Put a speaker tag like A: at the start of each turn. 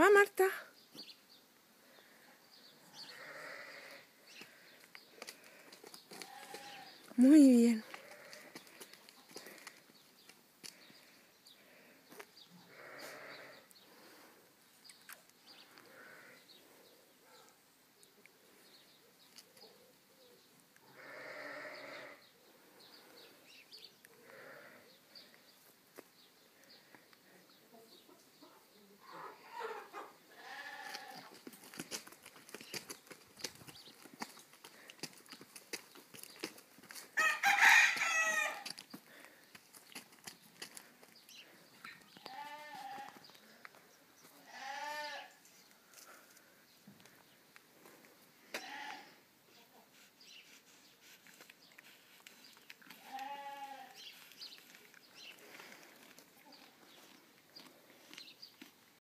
A: Va, Marta. Muy bien.